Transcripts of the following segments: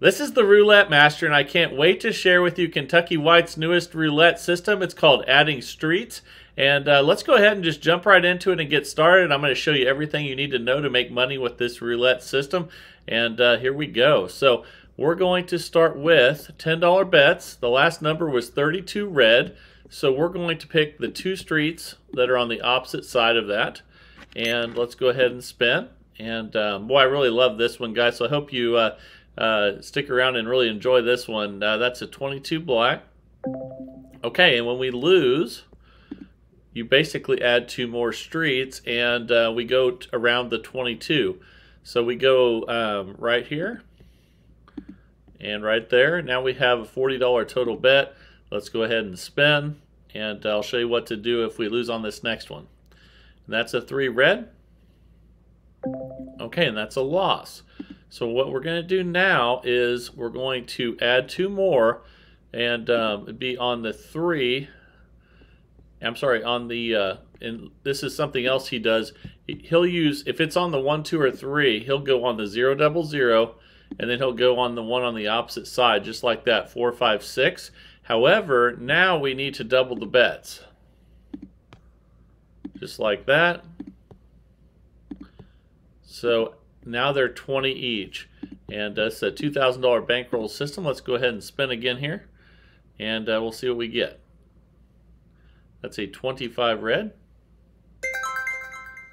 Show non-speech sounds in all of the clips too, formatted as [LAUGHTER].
This is the Roulette Master, and I can't wait to share with you Kentucky White's newest roulette system. It's called Adding Streets. And uh, let's go ahead and just jump right into it and get started. I'm going to show you everything you need to know to make money with this roulette system. And uh, here we go. So we're going to start with $10 bets. The last number was 32 red. So we're going to pick the two streets that are on the opposite side of that. And let's go ahead and spin. And um, boy, I really love this one, guys. So I hope you... Uh, uh, stick around and really enjoy this one. Uh, that's a 22 black. Okay, and when we lose, you basically add two more streets, and uh, we go around the 22. So we go um, right here and right there. Now we have a $40 total bet. Let's go ahead and spin, and I'll show you what to do if we lose on this next one. And that's a 3 red. Okay, and that's a loss. So what we're going to do now is we're going to add two more and um, be on the three. I'm sorry, on the, uh, and this is something else he does. He'll use, if it's on the one, two, or three, he'll go on the zero, double zero, and then he'll go on the one on the opposite side, just like that, four, five, six. However, now we need to double the bets. Just like that. So now they're 20 each. And that's a $2,000 bankroll system. Let's go ahead and spin again here. And uh, we'll see what we get. That's a 25 red.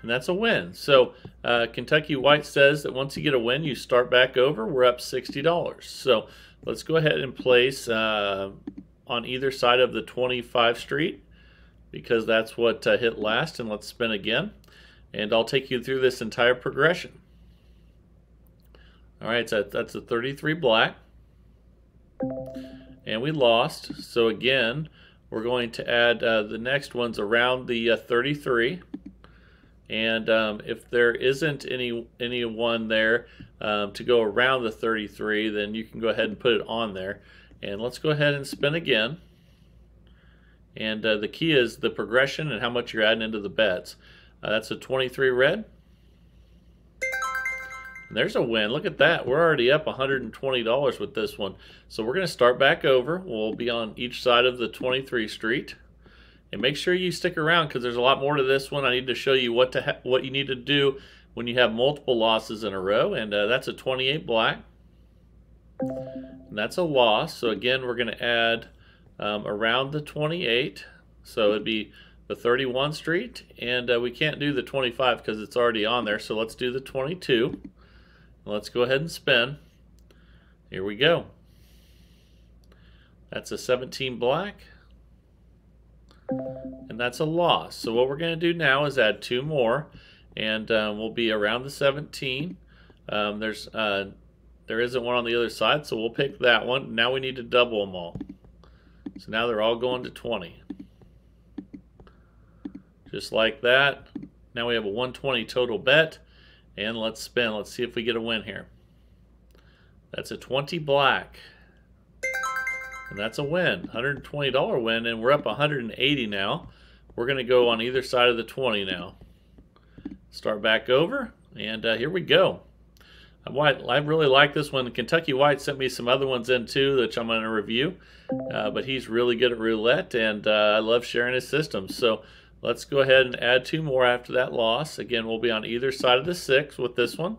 And that's a win. So uh, Kentucky White says that once you get a win, you start back over. We're up $60. So let's go ahead and place uh, on either side of the 25 street because that's what uh, hit last. And let's spin again. And I'll take you through this entire progression. All right, so that's a 33 black. And we lost. So again, we're going to add uh, the next ones around the uh, 33. And um, if there isn't any any one there um, to go around the 33, then you can go ahead and put it on there. And let's go ahead and spin again. And uh, the key is the progression and how much you're adding into the bets. Uh, that's a 23 red. There's a win. Look at that. We're already up $120 with this one. So we're going to start back over. We'll be on each side of the 23 Street. And make sure you stick around because there's a lot more to this one. I need to show you what to what you need to do when you have multiple losses in a row. And uh, that's a 28 black. And that's a loss. So again, we're going to add um, around the 28. So it'd be the 31 Street. And uh, we can't do the 25 because it's already on there. So let's do the 22. Let's go ahead and spin. Here we go. That's a 17 black. And that's a loss. So what we're going to do now is add two more. And um, we'll be around the 17. Um, there's uh, There isn't one on the other side, so we'll pick that one. Now we need to double them all. So now they're all going to 20. Just like that. Now we have a 120 total bet. And let's spin. Let's see if we get a win here. That's a 20 black. And that's a win. $120 win. And we're up 180 now. We're going to go on either side of the 20 now. Start back over. And uh, here we go. I white, I really like this one. Kentucky White sent me some other ones in too, which I'm going to review. Uh, but he's really good at roulette, and uh, I love sharing his systems. So Let's go ahead and add two more after that loss. Again, we'll be on either side of the six with this one.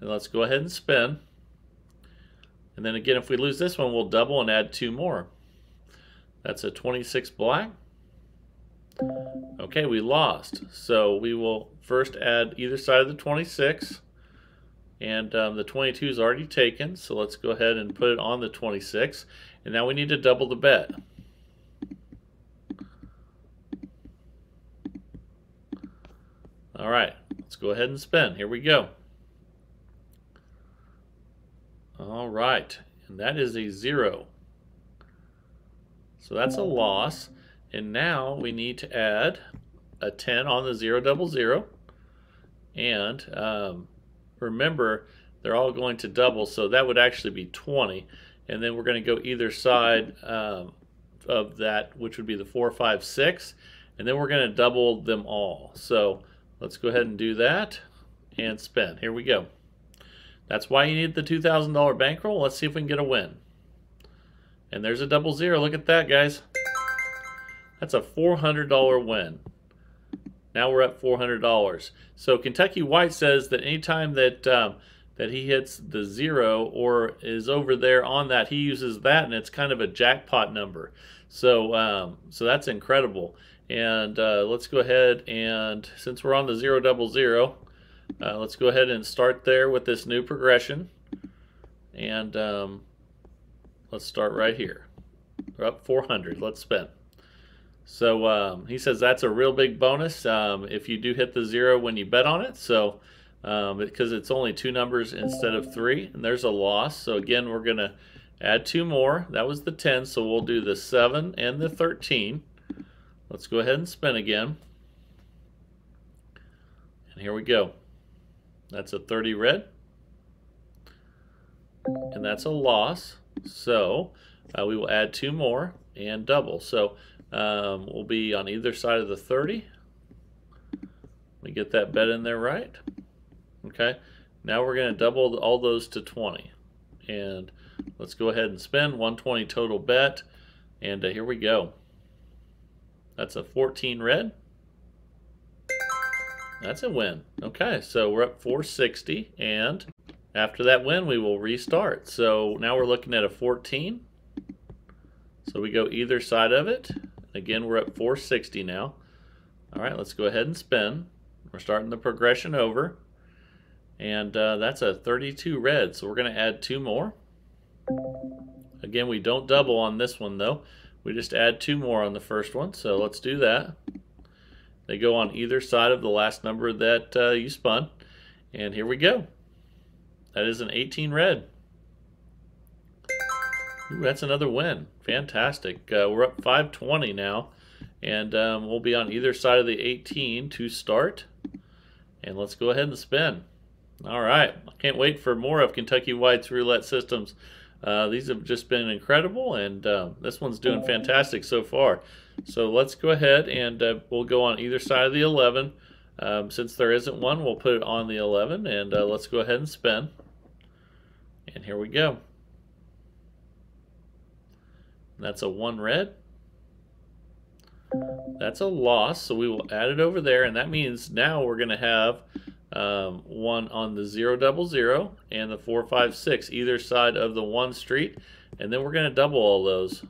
And let's go ahead and spin. And then again, if we lose this one, we'll double and add two more. That's a 26 black. Okay, we lost. So we will first add either side of the 26. And um, the 22 is already taken, so let's go ahead and put it on the 26. And now we need to double the bet. All right, let's go ahead and spin. Here we go. All right, and that is a zero. So that's a loss. And now we need to add a 10 on the zero double zero. And um, remember, they're all going to double, so that would actually be 20. And then we're going to go either side um, of that, which would be the four, five, six. And then we're going to double them all. So Let's go ahead and do that and spin. Here we go. That's why you need the $2,000 bankroll. Let's see if we can get a win. And there's a double zero. Look at that, guys. That's a $400 win. Now we're at $400. So Kentucky White says that anytime that um, that he hits the zero or is over there on that, he uses that, and it's kind of a jackpot number. So um, so that's incredible. And uh, let's go ahead and since we're on the zero double zero, uh, let's go ahead and start there with this new progression. And um, let's start right here. We're up 400. Let's spin. So um, he says that's a real big bonus um, if you do hit the zero when you bet on it. So um, because it's only two numbers instead of three, and there's a loss. So again, we're going to add two more. That was the 10, so we'll do the 7 and the 13. Let's go ahead and spin again. And here we go. That's a 30 red. And that's a loss. So uh, we will add two more and double. So um, we'll be on either side of the 30. We get that bet in there right. Okay. Now we're going to double all those to 20. And let's go ahead and spin 120 total bet. And uh, here we go. That's a 14 red. That's a win. Okay, so we're up 460, and after that win, we will restart. So now we're looking at a 14. So we go either side of it. Again, we're at 460 now. All right, let's go ahead and spin. We're starting the progression over. And uh, that's a 32 red, so we're going to add two more. Again, we don't double on this one, though. We just add two more on the first one, so let's do that. They go on either side of the last number that uh, you spun. And here we go. That is an 18 red. Ooh, that's another win. Fantastic. Uh, we're up 520 now. And um, we'll be on either side of the 18 to start. And let's go ahead and spin. All right. I can't wait for more of Kentucky White's roulette systems. Uh, these have just been incredible, and uh, this one's doing fantastic so far. So let's go ahead and uh, we'll go on either side of the 11. Um, since there isn't one, we'll put it on the 11, and uh, let's go ahead and spin. And here we go. That's a 1 red. That's a loss, so we will add it over there, and that means now we're going to have um, one on the 0 double zero and the 456 either side of the one street and then we're going to double all those.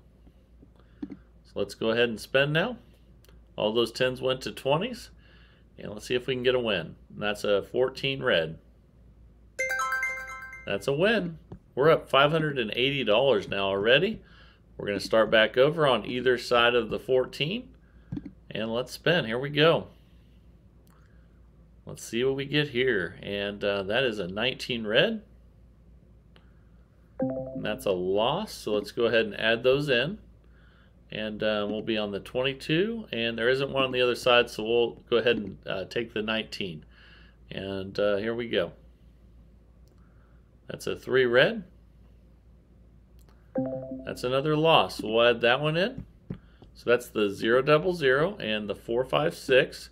So let's go ahead and spend now. All those 10s went to 20s and let's see if we can get a win. And that's a 14 red. That's a win. We're up $580 now already. We're going to start back over on either side of the 14 and let's spin here we go Let's see what we get here. And uh, that is a 19 red. And that's a loss. So let's go ahead and add those in. And uh, we'll be on the 22. And there isn't one on the other side, so we'll go ahead and uh, take the 19. And uh, here we go. That's a 3 red. That's another loss. We'll add that one in. So that's the 0 double 0 and the 456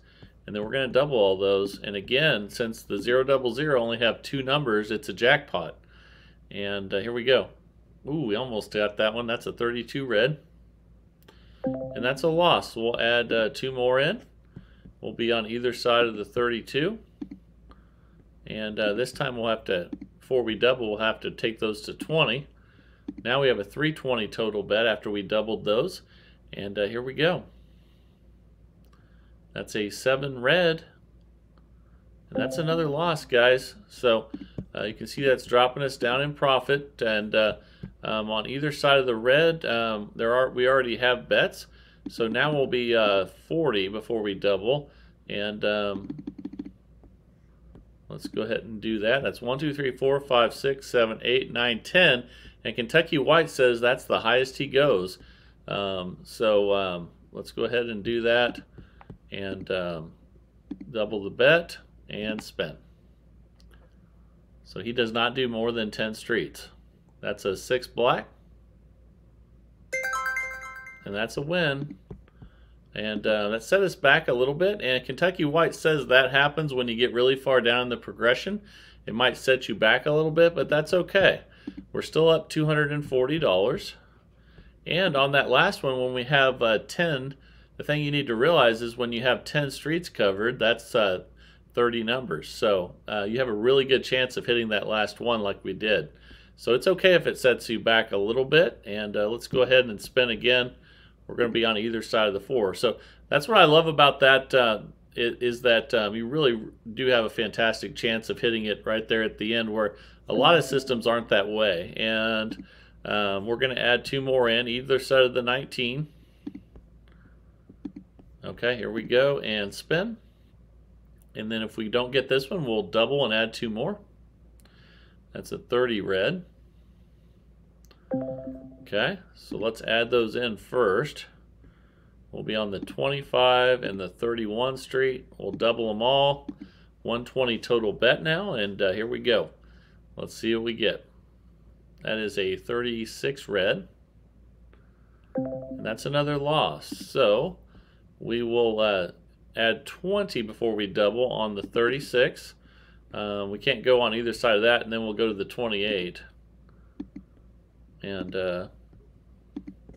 and then we're going to double all those. And again, since the 0 double 0 only have two numbers, it's a jackpot. And uh, here we go. Ooh, we almost got that one. That's a 32 red. And that's a loss. We'll add uh, two more in. We'll be on either side of the 32. And uh, this time we'll have to, before we double, we'll have to take those to 20. Now we have a 320 total bet after we doubled those. And uh, here we go. That's a 7 red. And that's another loss, guys. So uh, you can see that's dropping us down in profit. And uh, um, on either side of the red, um, there are we already have bets. So now we'll be uh, 40 before we double. And um, let's go ahead and do that. That's 1, 2, 3, 4, 5, 6, 7, 8, 9, 10. And Kentucky White says that's the highest he goes. Um, so um, let's go ahead and do that and um, double the bet and spin. So he does not do more than 10 streets. That's a 6 black. And that's a win. And uh, that set us back a little bit. And Kentucky White says that happens when you get really far down the progression. it might set you back a little bit, but that's okay. We're still up $240. And on that last one, when we have uh, 10, the thing you need to realize is when you have 10 streets covered, that's uh, 30 numbers. So uh, you have a really good chance of hitting that last one like we did. So it's okay if it sets you back a little bit. And uh, let's go ahead and spin again. We're going to be on either side of the four. So that's what I love about that uh, is that um, you really do have a fantastic chance of hitting it right there at the end where a lot of systems aren't that way. And um, we're going to add two more in either side of the 19. Okay, here we go and spin. And then if we don't get this one, we'll double and add two more. That's a 30 red. Okay, so let's add those in first. We'll be on the 25 and the 31 street. We'll double them all. 120 total bet now, and uh, here we go. Let's see what we get. That is a 36 red. And that's another loss. So we will uh, add 20 before we double on the 36. Uh, we can't go on either side of that, and then we'll go to the 28. And uh,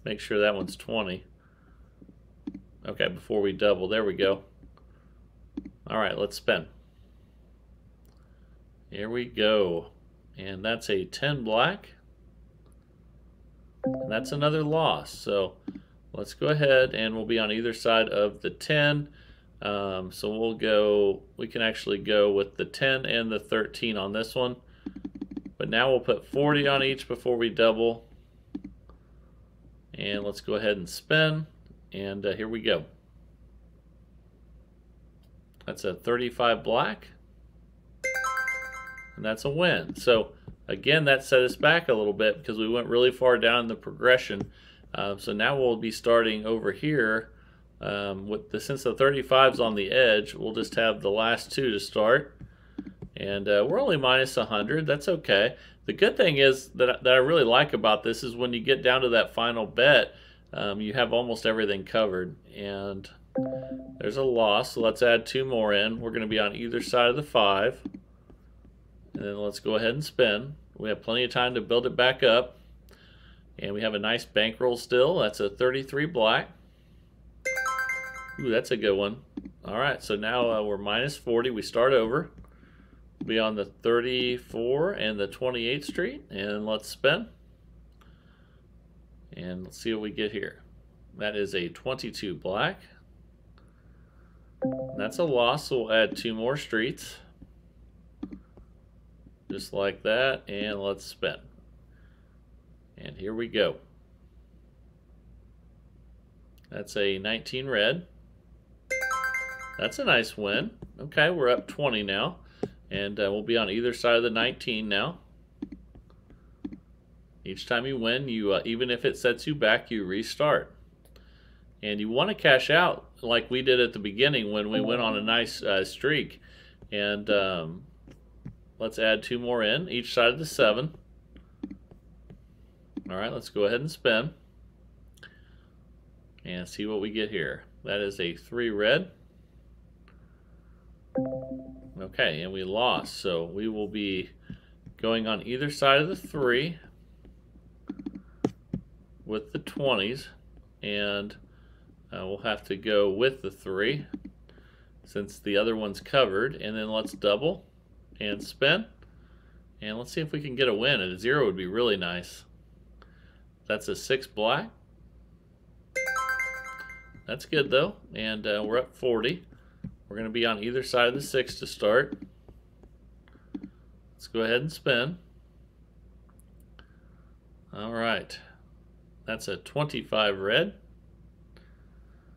make sure that one's 20. Okay, before we double. There we go. All right, let's spin. Here we go. And that's a 10 black. And that's another loss. So let's go ahead and we'll be on either side of the 10. Um, so we'll go, we can actually go with the 10 and the 13 on this one. But now we'll put 40 on each before we double. And let's go ahead and spin. And uh, here we go. That's a 35 black. And that's a win. So again, that set us back a little bit because we went really far down the progression. Uh, so now we'll be starting over here um, with the since the 35 is on the edge, we'll just have the last two to start. And uh, we're only minus 100. That's okay. The good thing is that, that I really like about this is when you get down to that final bet, um, you have almost everything covered. And there's a loss, so let's add two more in. We're going to be on either side of the 5. And then let's go ahead and spin. We have plenty of time to build it back up. And we have a nice bankroll still. That's a 33 black. Ooh, that's a good one. All right, so now uh, we're minus 40. We start over. We'll be on the 34 and the 28th street. And let's spin. And let's see what we get here. That is a 22 black. That's a loss, so we'll add two more streets. Just like that, and let's spin. And here we go. That's a 19 red. That's a nice win. Okay, we're up 20 now. And uh, we'll be on either side of the 19 now. Each time you win, you uh, even if it sets you back, you restart. And you want to cash out like we did at the beginning when we went on a nice uh, streak. And um, let's add two more in, each side of the seven. All right, let's go ahead and spin. And see what we get here. That is a three red. Okay, and we lost. So we will be going on either side of the three with the 20s. And uh, we'll have to go with the three since the other one's covered. And then let's double and spin. And let's see if we can get a win. A zero would be really nice. That's a six black. That's good though. And uh, we're up 40. We're going to be on either side of the 6 to start. Let's go ahead and spin. All right. That's a 25 red.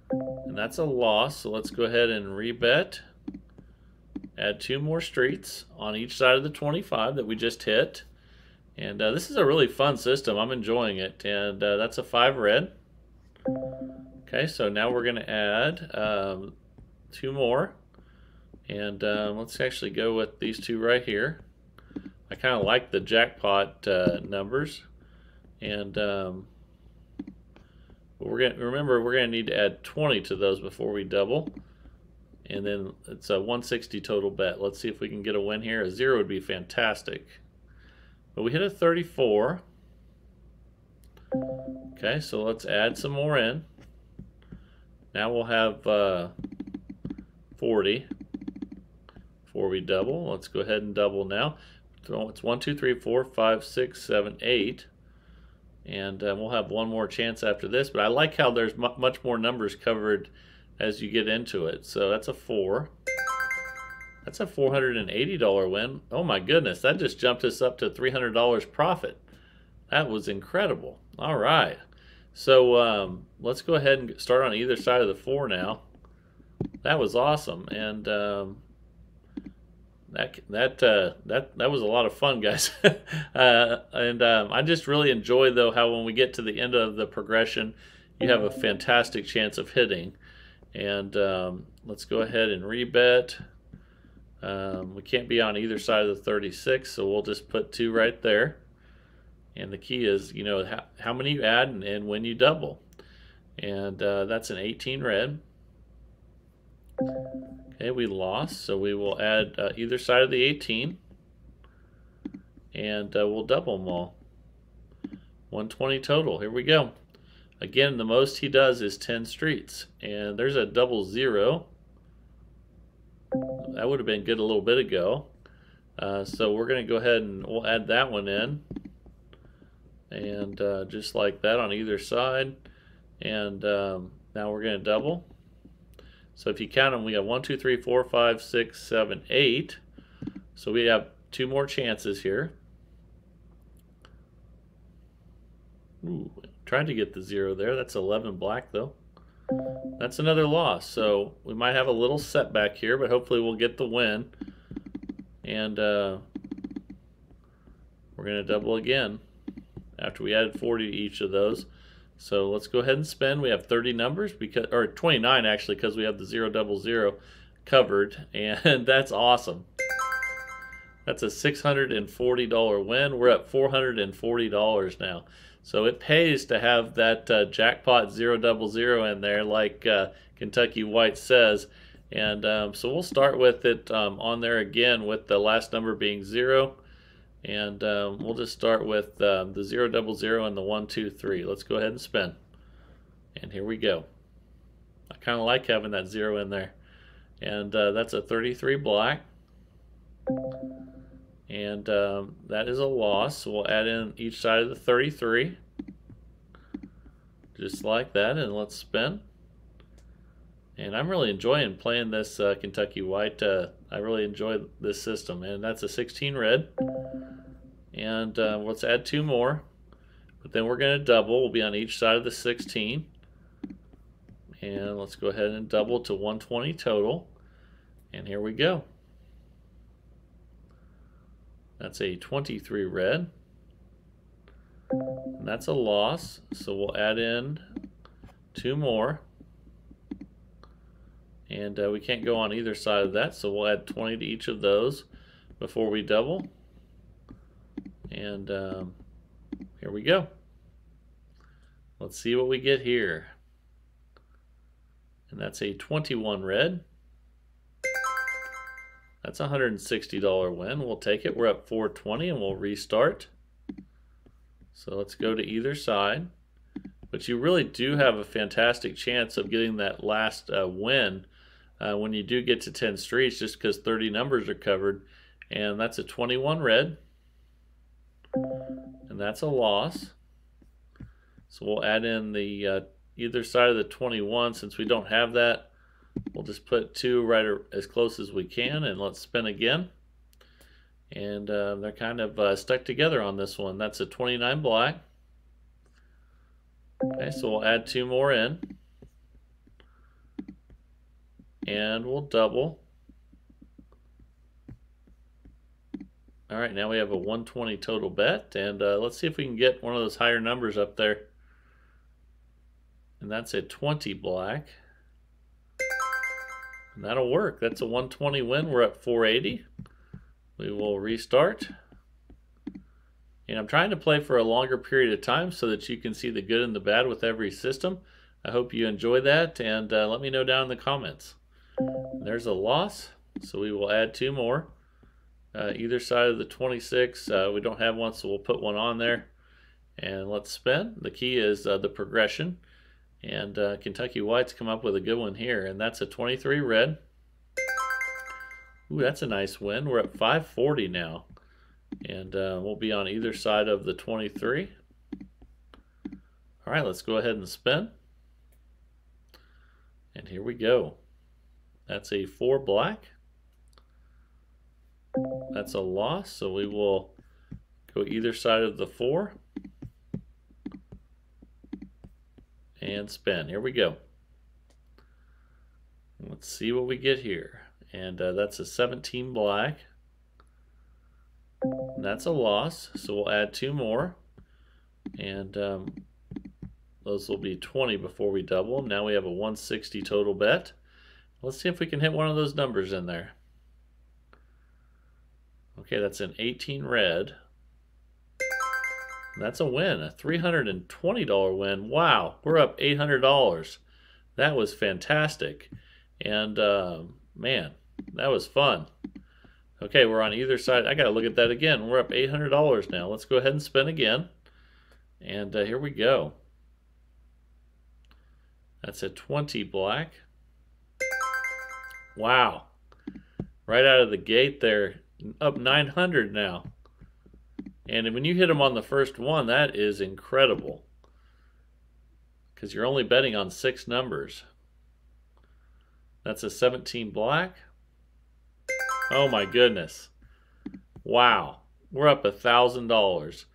And that's a loss, so let's go ahead and rebet. Add two more streets on each side of the 25 that we just hit. And uh, this is a really fun system. I'm enjoying it. And uh, that's a 5 red. Okay, so now we're going to add um, two more. And um, let's actually go with these two right here. I kind of like the jackpot uh, numbers. And um, we're gonna remember we're gonna need to add 20 to those before we double. And then it's a 160 total bet. Let's see if we can get a win here. A zero would be fantastic. But we hit a 34. Okay, so let's add some more in. Now we'll have uh, 40 before we double. Let's go ahead and double now. So it's 1, 2, 3, 4, 5, 6, 7, 8. And uh, we'll have one more chance after this. But I like how there's much more numbers covered as you get into it. So that's a 4. That's a $480 win. Oh my goodness, that just jumped us up to $300 profit. That was incredible. All right. So um, let's go ahead and start on either side of the 4 now. That was awesome. And um, that that uh, that that was a lot of fun, guys. [LAUGHS] uh, and um, I just really enjoy though how when we get to the end of the progression, you have a fantastic chance of hitting. And um, let's go ahead and rebet. Um, we can't be on either side of the 36, so we'll just put two right there. And the key is, you know, how, how many you add and, and when you double. And uh, that's an 18 red. Okay, we lost, so we will add uh, either side of the 18. And uh, we'll double them all. 120 total. Here we go. Again, the most he does is 10 streets. And there's a double zero. That would have been good a little bit ago. Uh, so we're going to go ahead and we'll add that one in. And uh, just like that on either side. And um, now we're going to double. So if you count them, we got 1, 2, 3, 4, 5, 6, 7, 8. So we have two more chances here. Ooh, trying to get the zero there. That's 11 black though. That's another loss. So we might have a little setback here, but hopefully we'll get the win. And uh, we're going to double again after we added 40 to each of those. So let's go ahead and spend. We have 30 numbers because, or 29 actually, because we have the zero double zero covered, [LAUGHS] and that's awesome. That's a $640 win. We're at $440 now. So it pays to have that uh, jackpot zero double zero in there, like uh, Kentucky White says. And um, so we'll start with it um, on there again with the last number being zero. And um, we'll just start with um, the zero double zero and the one, two, three. Let's go ahead and spin. And here we go. I kind of like having that zero in there. And uh, that's a 33 black. And um, that is a loss. So we'll add in each side of the 33. Just like that. And let's spin. And I'm really enjoying playing this uh, Kentucky White. Uh, I really enjoy this system. And that's a 16 red. And uh, let's add two more. But then we're going to double. We'll be on each side of the 16. And let's go ahead and double to 120 total. And here we go. That's a 23 red. And that's a loss. So we'll add in two more. And uh, we can't go on either side of that, so we'll add 20 to each of those before we double. And um, here we go. Let's see what we get here. And that's a 21 red. That's a $160 win. We'll take it. We're up 420 and we'll restart. So let's go to either side. But you really do have a fantastic chance of getting that last uh, win uh, when you do get to 10 streets just because 30 numbers are covered. And that's a 21 red. And that's a loss. So we'll add in the uh, either side of the 21 since we don't have that We'll just put two right as close as we can and let's spin again. And uh, they're kind of uh, stuck together on this one. That's a 29 black. Okay, so we'll add two more in. And we'll double. All right, now we have a 120 total bet. And uh, let's see if we can get one of those higher numbers up there. And that's a 20 black. That'll work. That's a 120 win. We're at 480. We will restart. And I'm trying to play for a longer period of time so that you can see the good and the bad with every system. I hope you enjoy that and uh, let me know down in the comments. There's a loss, so we will add two more. Uh, either side of the 26. Uh, we don't have one, so we'll put one on there. And let's spin. The key is uh, the progression. And uh, Kentucky White's come up with a good one here, and that's a 23 red. Ooh, that's a nice win. We're at 540 now. And uh, we'll be on either side of the 23. All right, let's go ahead and spin. And here we go. That's a 4 black. That's a loss, so we will go either side of the 4. And spin. Here we go. Let's see what we get here and uh, that's a 17 black. That's a loss, so we'll add two more, and um, those will be 20 before we double. Now we have a 160 total bet. Let's see if we can hit one of those numbers in there. Okay, that's an 18 red. That's a win, a $320 win. Wow, we're up $800. That was fantastic. And um, man, that was fun. Okay, we're on either side. I got to look at that again. We're up $800 now. Let's go ahead and spin again. And uh, here we go. That's a 20 black. Wow. Right out of the gate there, up 900 now. And when you hit them on the first one, that is incredible. Because you're only betting on six numbers. That's a 17 black. Oh my goodness. Wow. We're up a thousand dollars.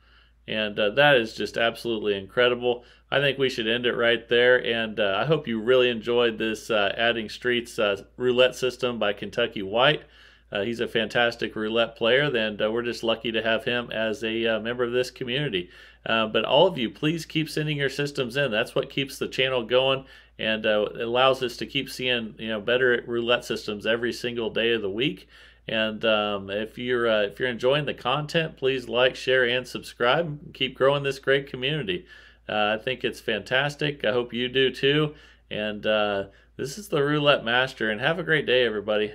And uh, that is just absolutely incredible. I think we should end it right there. And uh, I hope you really enjoyed this uh, Adding Streets uh, roulette system by Kentucky White. Uh, he's a fantastic roulette player, and uh, we're just lucky to have him as a member of this community. but all of you, please keep sending your systems in. That's what keeps the channel going and uh, allows us to keep seeing you know better roulette systems every single day of the week. And um, if you're uh, if you're enjoying the content, please like, share, and subscribe. Keep growing this great community. Uh, I think it's fantastic. I hope you do too. And uh, this is the Roulette Master, and have a great day, everybody.